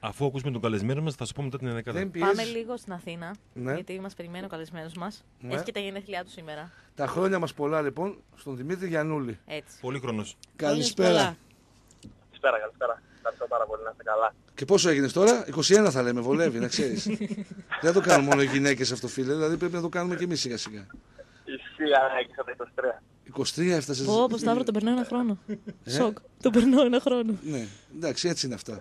Αφού ακούσουμε τον καλεσμένο μας, θα σου πω μετά την ενδεκάδα. Δεν Πάμε πιέζεις. λίγο στην Αθήνα. Ναι. Γιατί μας περιμένει ο καλεσμένος μας. Ναι. Έχει και τα γενέθλιά του σήμερα. Τα χρόνια μας πολλά λοιπόν στον Δημήτρη Γιαννούλη. Έτσι. Πολύχρονο. Καλησπέρα. πολλά. Καλησπέρα, καλησπέρα. Ευχαριστώ πάρα πολύ, να είστε καλά. Και πόσο έγινες τώρα, 21 θα λέμε, βολεύει, να ξέρεις. Δεν το κάνουν μόνο οι γυναίκες αυτό, φίλε, δηλαδή πρέπει να το κάνουμε και εμείς σιγά σιγά. Ισχύει, ανάγκησα τα 23. 23 έφτασες. Πω, πω Σταύρο, τον περνάω ένα χρόνο. Ε; Σοκ. Τον περνάω ένα χρόνο. Ναι, εντάξει, έτσι είναι αυτά.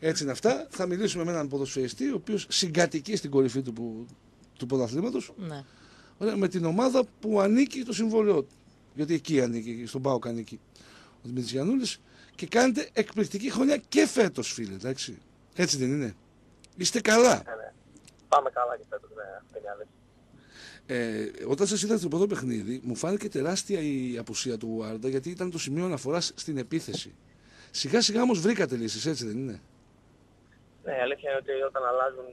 Έτσι είναι αυτά. Θα μιλήσουμε με έναν ποδοσφαιριστή, ο οποίος συγκατοικεί στην κορυφή του, που- του πρωταθλήματος, Ναι. με την ομάδα που ανήκει το συμβόλαιό του. Γιατί εκεί ανήκει, στον Πάοκ ανήκει ο Δημήτρης Γιαννούλης. Και κάνετε εκπληκτική χρονιά και φέτος, φίλε, εντάξει. Έτσι δεν είναι. Είστε καλά. Ναι, ναι. Πάμε καλά και φέτος, ναι, αυτή είναι η αλήθεια. Ε, όταν σας είδα στο πρώτο παιχνίδι, μου φάνηκε τεράστια η απουσία του Άρντα γιατί ήταν το σημείο αναφοράς στην επίθεση. Σιγά σιγά όμως βρήκατε λύσεις, έτσι δεν είναι. Ναι, η αλήθεια είναι ότι όταν αλλάζουν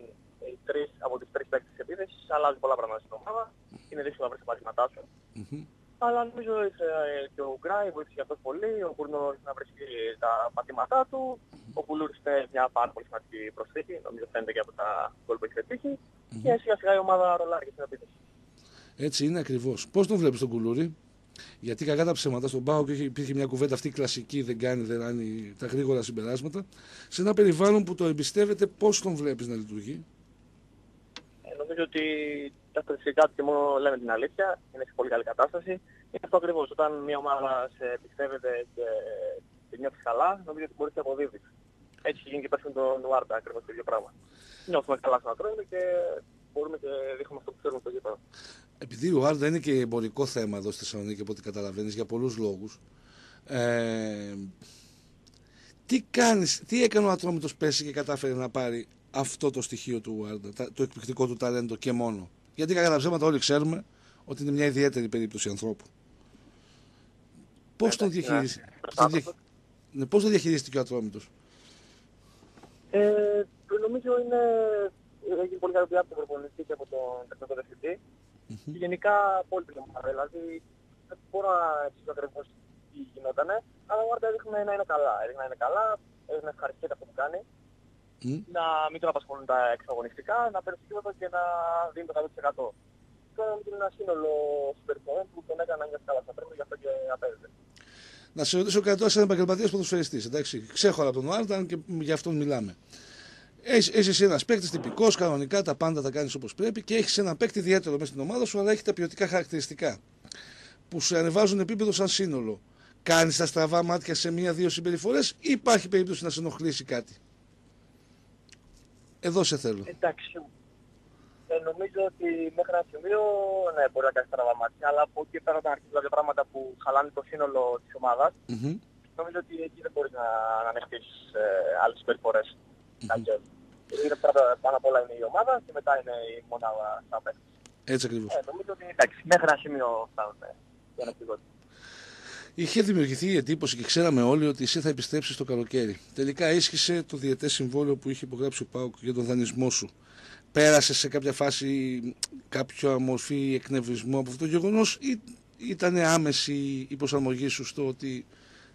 οι τρεις, από τις τρεις παίκτες της επίθεσης, αλλάζουν πολλά πράγματα στην ομάδα. Είναι δύσκολο να βρεις τα πατήματά σου. Μμμ. Αλλά νομίζω ήρθε ε, και ο Γκράι, βοήθησε και αυτός πολύ. Ο Κούρνος να βρίσκει τα πατήματά του. Ο Κουλούρης είναι μια πάρα πολύ σημαντική προσθήκη. Νομίζω φαίνεται και από τα γκολ που έχει πετύχει. Και σιγά σιγά η ομάδα ρολάρει και στην επίθεση. Έτσι είναι ακριβώς. Πώς τον βλέπεις τον κουλούρι, Γιατί κακά τα ψέματα στον Πάο υπήρχε μια κουβέντα αυτή κλασική, δεν κάνει, δεν ράνει τα γρήγορα συμπεράσματα. Σε ένα περιβάλλον που το εμπιστεύεται, πώς τον βλέπεις να λειτουργεί; Ε, νομίζω ότι τα στατιστικά του και μόνο λένε την αλήθεια. Είναι σε πολύ καλή κατάσταση. Είναι αυτό ακριβώς. Όταν μια ομάδα σε εμπιστεύεται και τη νιώθεις καλά, νομίζω ότι μπορείς να αποδίδεις. Έτσι γίνει και πέρσι με τον Νουάρτα ακριβώς το ίδιο πράγμα. Νιώθουμε καλά στον ατρόμιο και μπορούμε και δείχνουμε αυτό που ξέρουμε στο γήπεδο. Επειδή ο Άρντα είναι και εμπορικό θέμα εδώ στη Θεσσαλονίκη, από ό,τι καταλαβαίνεις, για πολλούς λόγους. Ε, τι, κάνεις, τι έκανε ο Ατρόμητος πέρσι και κατάφερε να πάρει αυτό το στοιχείο του Άρντα, τα- το εκπληκτικό του ταλέντο και μόνο; Γιατί κακά τα ψέματα όλοι ξέρουμε ότι είναι μια ιδιαίτερη περίπτωση ανθρώπου. Πώς τον, Εντάξει, διαχειρίζ... ναι. πώς τον διαχ- ναι, πώς τον διαχειρίστηκε ο Ατρόμητος. Ε, νομίζω είναι έγινε πολύ καλή δουλειά από τον προπονητή και από τον τεχνικό διευθυντή. Και γενικά από όλη την ομάδα. Δηλαδή δεν μπορώ να εξηγήσω ακριβώς τι γινότανε, αλλά ο Άρντα έδειχνε να είναι καλά. Έδειχνε να είναι καλά, έδειχνε ευχαριστία αυτό που κάνει. Μμ. να μην τον απασχολούν τα εξαγωνιστικά, να παίρνει το και να δίνει το 100%. Τώρα είναι ένα σύνολο συμπεριφορών που τον έκανα να νιώθει καλά στα πρέπει, γι' αυτό και απέδεται. Να σε ρωτήσω κάτι τώρα, σαν επαγγελματίας ποδοσφαιριστής. Εντάξει, ξέχωρα από τον Άρντα, αν και για αυτόν μιλάμε. Έχεις εσύ ένας παίκτης τυπικός, κανονικά τα πάντα τα κάνεις όπως πρέπει και έχεις ένα παίκτη ιδιαίτερο μέσα στην ομάδα σου, αλλά έχει τα ποιοτικά χαρακτηριστικά που σε ανεβάζουν επίπεδο σαν σύνολο. Κάνεις τα στραβά μάτια σε μία-δύο συμπεριφορές ή υπάρχει περίπτωση να σε ενοχλήσει κάτι; Εδώ σε θέλω. Εντάξει, ε, νομίζω ότι μέχρι ένα σημείο ναι, μπορεί να κάνεις στραβά μάτια, αλλά από εκεί πέρα όταν αρχίζουν κάποια πράγματα που χαλάνε το σύνολο της ομάδας, Μμμ. νομίζω ότι εκεί δεν μπορείς να, να ανεχτείς ε, άλλες συμπεριφορές. Mm-hmm. Είναι πρώτα, πάνω απ' όλα είναι η ομάδα και μετά είναι η μονάδα στα παίκτες. Έτσι ακριβώς. Ε, νομίζω ότι εντάξει, μέχρι ένα σημείο φτάνουν ε, για να πληγώσει. Είχε δημιουργηθεί η εντύπωση και ξέραμε όλοι ότι εσύ θα επιστρέψεις το καλοκαίρι. Τελικά ίσχυσε το διετές συμβόλαιο που είχε υπογράψει ο Πάουκ για τον δανεισμό σου. Πέρασε σε κάποια φάση κάποια μορφή εκνευρισμού από αυτό το γεγονός ή ήταν άμεση η προσαρμογή σου στο ότι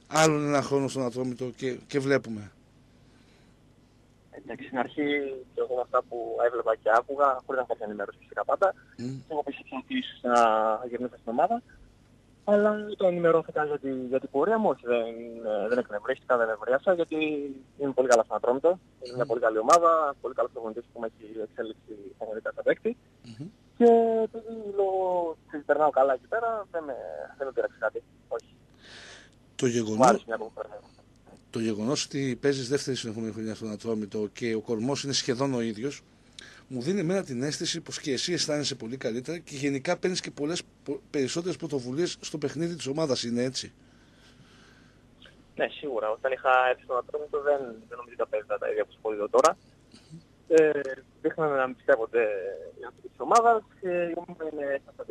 άλλον ένα χρόνο στον Ατρόμητο και, και βλέπουμε; Εντάξει, στην αρχή και εγώ με αυτά που έβλεπα και άκουγα, χωρίς να κάποια ενημέρωση φυσικά πάντα, Μμ. και εγώ πίστεψα ότι ίσως να γυρνούσα στην ομάδα. Αλλά όταν ενημερώθηκα για, τη, για την πορεία μου, όχι, δεν, ε, δεν εκνευρίστηκα, δεν ευρίασα, γιατί είμαι πολύ καλά στον Ατρόμητο. Είναι μια πολύ καλή ομάδα, πολύ καλός προπονητής που με έχει εξέλιξει πραγματικά σαν παίκτη. Μμμ. Και επειδή λόγω ότι περνάω καλά εκεί πέρα, δεν με, δεν με πείραξε κάτι. Όχι. Το Μου γεγονός, άρεσε μια που περνάω. Το γεγονός ότι παίζεις δεύτερη συνεχόμενη χρονιά στον Ατρόμητο και ο κορμός είναι σχεδόν ο ίδιος μου δίνει εμένα την αίσθηση πως και εσύ αισθάνεσαι πολύ καλύτερα και γενικά παίρνεις και πολλές πο- περισσότερες πρωτοβουλίες στο παιχνίδι της ομάδας, είναι έτσι; Ναι, σίγουρα. Όταν είχα έρθει στον Ατρόμητο δεν, δεν νομίζω ότι τα παίζα τα ίδια που σπουδίζω τώρα. Ε, δείχνανε να μην πιστεύονται οι άνθρωποι της ομάδας. Ε, η ομάδα είναι,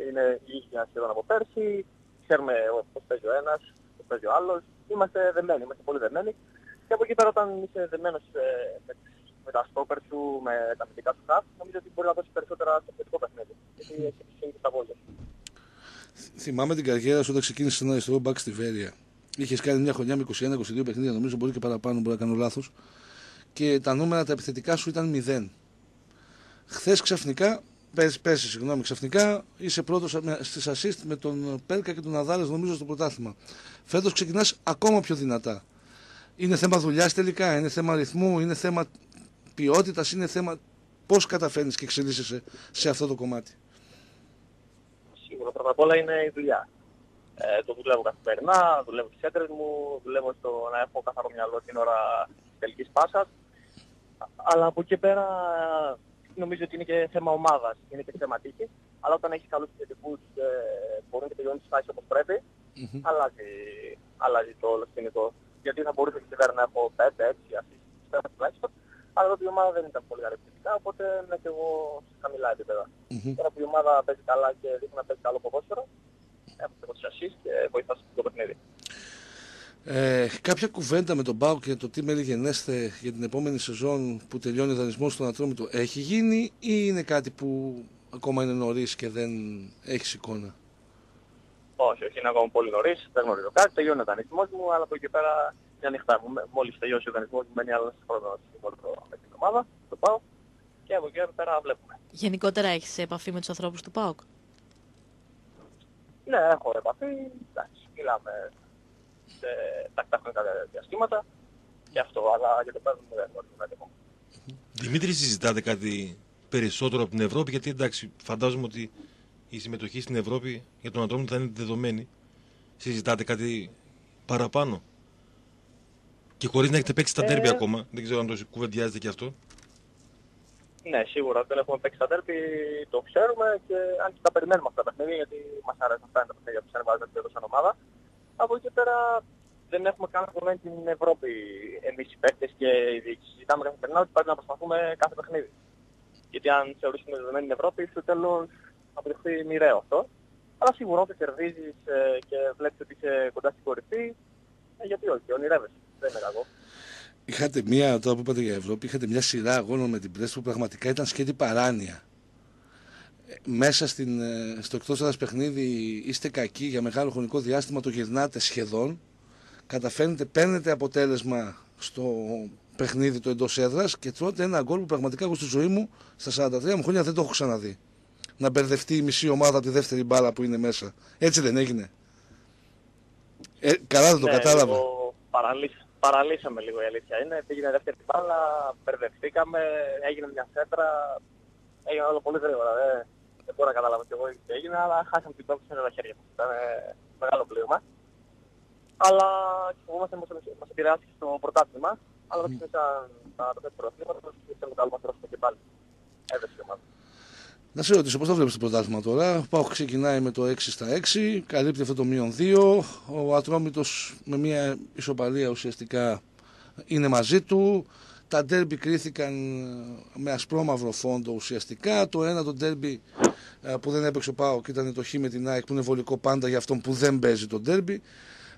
είναι η ίδια σχεδόν από πέρσι. Ξέρουμε πώς παίζει ο ένας, πώς παίζει ο άλλος. Είμαστε δεμένοι, είμαστε πολύ δεμένοι. Και από εκεί πέρα όταν είσαι δεμένος ε, με, τις- με τα στόπερ σου, με τα αμυντικά σου χαφ, νομίζω ότι μπορεί να δώσεις περισσότερα στο θετικό παιχνίδι. Γιατί έχεις επισύνει τα βόλια. Θυμάμαι την καριέρα σου όταν ξεκίνησες ένα αριστερό μπακ στη Βέρεια. Είχες κάνει μια χρονιά με 21-22 παιχνίδια, νομίζω μπορεί και παραπάνω, μπορεί να κάνω λάθος. και τα νούμερα τα επιθετικά σου ήταν 0. Χθες ξαφνικά, πέρσι, πέρσι συγγνώμη, ξαφνικά είσαι πρώτος στις assist με τον Πέρκα και τον Αδάλες, νομίζω, στο πρωτάθλημα. Φέτος ξεκινάς ακόμα πιο δυνατά. Είναι θέμα δουλειάς τελικά, είναι θέμα ρυθμού, είναι θέμα ποιότητας, είναι θέμα πώς καταφέρνεις και εξελίσσεσαι σε αυτό το κομμάτι. Σίγουρα πρώτα απ' όλα είναι η δουλειά. Ε, το δουλεύω καθημερινά, δουλεύω στις έντρες μου, δουλεύω στο να έχω καθαρό μυαλό την ώρα της τελικής πάσας. Αλλά από εκεί πέρα νομίζω ότι είναι και θέμα ομάδας, είναι και θέμα τύχης. Αλλά όταν έχεις καλούς επιθετικούς ε, μπορεί να τελειώνεις τις φάσεις όπως πρέπει, mm-hmm. αλλάζει, αλλάζει το όλο σκηνικό. Γιατί θα μπορούσε και σήμερα να έχω 5, 6, assist, τουλάχιστον. Αλλά εδώ η ομάδα δεν ήταν πολύ καλή οπότε είμαι και εγώ σε χαμηλά επίπεδα. Mm-hmm. Τώρα που η ομάδα παίζει καλά και δείχνει να παίζει καλό ποδόσφαιρο, έχω και τις assist και βοηθάς το παιχνίδι. Ε, κάποια κουβέντα με τον Μπάουκ για το τι μέλη γενέστε για την επόμενη σεζόν που τελειώνει ο δανεισμός στον Ατρόμητο έχει γίνει ή είναι κάτι που ακόμα είναι νωρίς και δεν έχει εικόνα; Όχι, όχι, είναι ακόμα πολύ νωρίς. Δεν γνωρίζω κάτι. Τελειώνει ο δανεισμός μου, αλλά από εκεί πέρα μια νυχτά μου. Μόλις τελειώσει ο δανεισμός μου, μένει άλλος χρόνος με την ομάδα, το ΠΑΟΚ και από εκεί πέρα βλέπουμε. Γενικότερα έχεις επαφή με τους ανθρώπους του ΠΑΟΚ; Ναι, έχω επαφή. Εντάξει, μιλάμε σε τακτά χρονικά διαστήματα και αυτό, αλλά για το πέρα δεν γνωρίζουμε κάτι ακόμα. Δημήτρη, συζητάτε κάτι περισσότερο από την Ευρώπη, γιατί εντάξει, φαντάζομαι ότι η συμμετοχή στην Ευρώπη για τον ατόμο θα είναι δεδομένη. Συζητάτε κάτι παραπάνω; Και χωρίς να έχετε παίξει τα τέρμπι ε... ακόμα. Δεν ξέρω αν το κουβεντιάζετε και αυτό. Ναι, σίγουρα δεν έχουμε παίξει τα τέρπι, το ξέρουμε και αν και τα περιμένουμε αυτά τα παιχνίδια γιατί μας αρέσουν αυτά τα παιχνίδια που σας ανεβάζουν εδώ σαν ομάδα. Από εκεί πέρα δεν έχουμε καν ακόμα την Ευρώπη εμείς οι παίκτες και οι διοίκηση. Ζητάμε καθημερινά ότι πρέπει να προσπαθούμε κάθε παιχνίδι. Γιατί αν θεωρήσουμε δεδομένη την Ευρώπη, στο τέλος αποδειχθεί μοιραίο αυτό. Αλλά σίγουρα όταν κερδίζεις ε, και βλέπεις ότι είσαι κοντά στην κορυφή, ε, γιατί όχι, ονειρεύεσαι. Δεν είναι κακό. Είχατε μια, τώρα που είπατε για Ευρώπη, είχατε μια σειρά αγώνων με την Πρέσβη που πραγματικά ήταν σχέδι παράνοια. Ε, μέσα στην, ε, στο εκτός έδρας παιχνίδι είστε κακοί για μεγάλο χρονικό διάστημα, το γυρνάτε σχεδόν. Καταφέρνετε, παίρνετε αποτέλεσμα στο παιχνίδι το εντός έδρας και τρώτε ένα γκολ που πραγματικά εγώ στη ζωή μου στα 43 μου χρόνια δεν το έχω ξαναδεί. Να μπερδευτεί η μισή ομάδα από τη δεύτερη μπάλα που είναι μέσα. Έτσι δεν έγινε. Ε, καλά δεν το ναι, κατάλαβα παραλύσαμε λίγο η αλήθεια είναι. Πήγαινε δεύτερη μπάλα, μπερδευτήκαμε, έγινε μια σέντρα. Έγινε όλο πολύ γρήγορα. Δεν, δεν μπορώ να καταλάβω κι εγώ τι έγινε, αλλά χάσαμε την πρώτη σε τα χέρια μας. Ήταν μεγάλο πλήγμα. Αλλά φοβόμαστε πως μας επηρεάσει στο πρωτάθλημα. Αλλά δεν ξεκίνησαν τα πέντε πρωταθλήματα και θέλουμε καλό μας και πάλι. Έδεσε η ομάδα. Να σε ρωτήσω, πώς το βλέπεις το πρωτάθλημα τώρα; Ο Πάοκ ξεκινάει με το 6 στα 6, καλύπτει αυτό το μείον 2. Ο Ατρόμητος με μια ισοπαλία ουσιαστικά είναι μαζί του. Τα ντέρμπι κρίθηκαν με ασπρόμαυρο φόντο ουσιαστικά. Το ένα το ντέρμπι ε, που δεν έπαιξε ο Πάοκ ήταν το χ με την ΑΕΚ που είναι βολικό πάντα για αυτόν που δεν παίζει το ντέρμπι.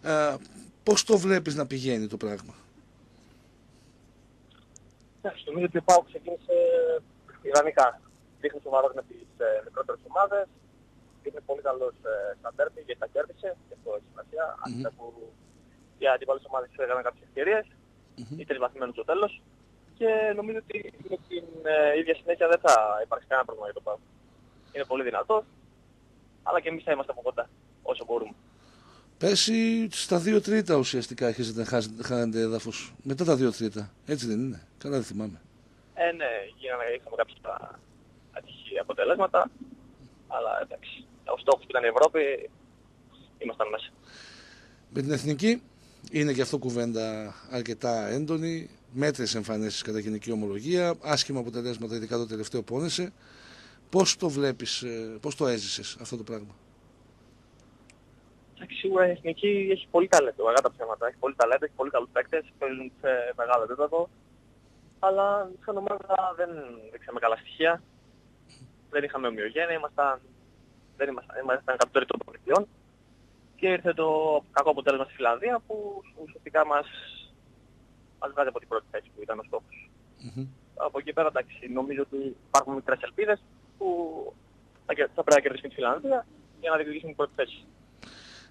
Ε, πώς το βλέπεις να πηγαίνει το πράγμα; Εντάξει, νομίζω ότι ο Πάοκ ξεκίνησε ιδανικά δείχνει σοβαρός με τις ε, μικρότερες ομάδες. Είναι πολύ καλός ε, στα τέρπι γιατί τα κέρδισε και αυτό έχει σημασία. Mm-hmm. που οι αντίπαλες ομάδες έκαναν κάποιες ευκαιρίες, mm-hmm. είτε βαθμένους στο τέλος. Και νομίζω ότι με την ε, ίδια συνέχεια δεν θα υπάρξει κανένα πρόβλημα για το Πάο. Είναι πολύ δυνατός, αλλά και εμείς θα είμαστε από κοντά όσο μπορούμε. Πέρσι στα δύο τρίτα ουσιαστικά έχετε να χάνετε έδαφος. Μετά τα δύο τρίτα. Έτσι δεν είναι. Καλά δεν θυμάμαι. Ε, ναι, γίνανε, είχαμε κάποια ατυχή αποτελέσματα. Αλλά εντάξει, ο στόχος που ήταν η Ευρώπη, ήμασταν μέσα. Με την εθνική είναι και αυτό κουβέντα αρκετά έντονη. Μέτρες εμφανίσεις κατά γενική ομολογία, άσχημα αποτελέσματα, ειδικά το τελευταίο πόνεσε. Πώς το βλέπεις, ε, πώς το έζησες αυτό το πράγμα; Εντάξει, σίγουρα η εθνική έχει πολύ ταλέντο, αγάπη τα ψέματα. Έχει πολύ ταλέντο, έχει πολύ καλούς παίκτες, παίζουν σε μεγάλο επίπεδο. Αλλά σαν ομάδα δεν δείξαμε καλά στοιχεία δεν είχαμε ομοιογένεια, ήμασταν, δεν ήμασταν, ήμασταν κατ' των προμηθειών και ήρθε το κακό αποτέλεσμα στη Φιλανδία που ουσιαστικά μας, μας βγάζει από την πρώτη θέση που ήταν ο στόχος. Mm-hmm. Από εκεί πέρα εντάξει, νομίζω ότι υπάρχουν μικρές ελπίδες που θα, θα πρέπει να κερδίσουν τη Φιλανδία για να διεκδικήσουν την πρώτη θέση.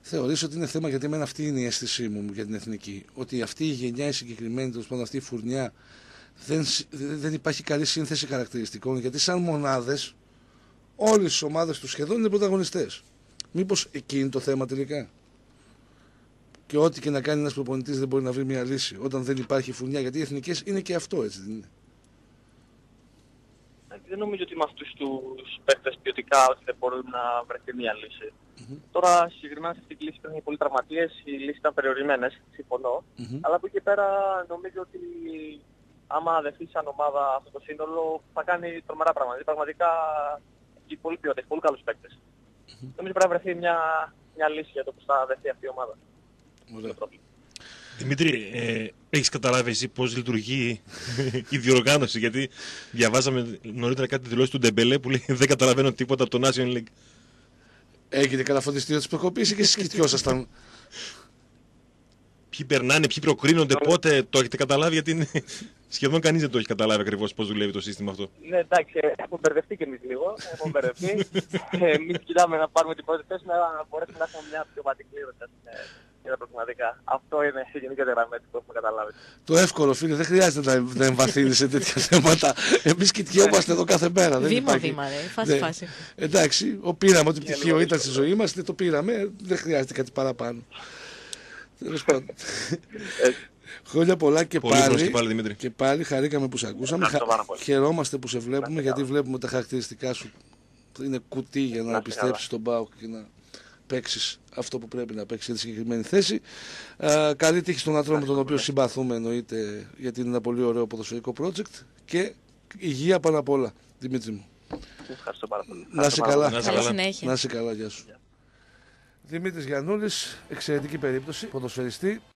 Θεωρείς ότι είναι θέμα γιατί εμένα αυτή είναι η αίσθησή μου για την εθνική. Ότι αυτή η γενιά η συγκεκριμένη, τέλος πάντων αυτή η φουρνιά δεν, συ- δεν υπάρχει καλή σύνθεση χαρακτηριστικών γιατί σαν μονάδες όλες οι ομάδες τους σχεδόν είναι πρωταγωνιστές. Μήπως εκεί είναι το θέμα τελικά; Και ό,τι και να κάνει ένας προπονητής δεν μπορεί να βρει μια λύση όταν δεν υπάρχει φουνιά γιατί οι εθνικές είναι και αυτό έτσι δεν είναι. Δεν νομίζω ότι με αυτούς τους παίκτες ποιοτικά ότι δεν μπορούν να βρεθεί μια λύση. Τώρα συγκεκριμένα σε αυτή τη λύση υπάρχουν πολλοί τραυματίες, οι λύσεις ήταν περιορισμένες, συμφωνώ. Μμμ. Αλλά από εκεί και πέρα νομίζω ότι άμα δεχθεί σαν ομάδα αυτό το σύνολο θα κάνει τρομερά πράγματα. Δηλαδή, πραγματικά έχει πολύ ποιότητες, πολύ καλούς παίκτες. Νομίζω πρέπει να βρεθεί μια, μια λύση για το πώς θα δεχθεί αυτή η ομάδα. Ωραία. Το πρόβλημα. Δημήτρη, ε, έχεις καταλάβει εσύ πώς λειτουργεί η διοργάνωση, γιατί διαβάζαμε νωρίτερα κάτι δηλώσεις του Ντεμπελέ που λέει δεν καταλαβαίνω τίποτα από το National League. Έγινε κανένα φωτιστήριο της προκοπής ή και εσείς κοιτιόσασταν. Ποιοι περνάνε, ποιοι προκρίνονται, πότε το έχετε καταλάβει, γιατί είναι... σχεδόν κανείς δεν το έχει καταλάβει ακριβώς πώς δουλεύει το σύστημα αυτό. Ναι, εντάξει, ε, έχουμε μπερδευτεί κι εμείς λίγο. Έχουμε μπερδευτεί. Ε, εμείς κοιτάμε να πάρουμε την πρώτη θέση να μπορέσουμε να έχουμε μια πιο βατή κλήρωση ε, για τα προβληματικά. Αυτό είναι σε γενικότερα μέτρη που έχουμε καταλάβει. Το εύκολο φίλε, δεν χρειάζεται να, να εμβαθύνεις σε τέτοια θέματα. Εμείς κοιτιόμαστε εδώ κάθε μέρα. δεν υπάρχει- Βήμα-βήμα, ρε. Ναι. Φάση-φάση. Εντάξει, ο πήραμε ό,τι πτυχίο λίγο ήταν στη δύσκολο. ζωή μας, δεν το πήραμε, δεν χρειάζεται κάτι παραπάνω. Τέλος πάντων. Ε, Χρόνια πολλά και Πολύ εμπρός πάλι. και πάλι, Δημήτρη. Και πάλι χαρήκαμε που σε ακούσαμε. Ευχαριστώ πάρα πολύ. Χαιρόμαστε που σε βλέπουμε είστε γιατί καλά. βλέπουμε τα χαρακτηριστικά σου. Είναι κουτί για να Να είστε επιστρέψεις στον Πάοκ και να παίξεις αυτό που πρέπει να παίξεις για τη συγκεκριμένη θέση. Α, καλή τύχη στον άντρα με τον οποίο συμπαθούμε εννοείται γιατί είναι ένα πολύ ωραίο ποδοσφαιρικό project και υγεία πάνω απ' όλα, Δημήτρη μου. Ευχαριστώ πάρα πολύ. Να είσαι Ευχαριστώ πάρα καλά. Να είσαι Καλή καλά. συνέχεια. Να είσαι καλά, γεια σου. Δημήτρης Γιαννούλης, εξαιρετική περίπτωση, ποδοσφαιριστή.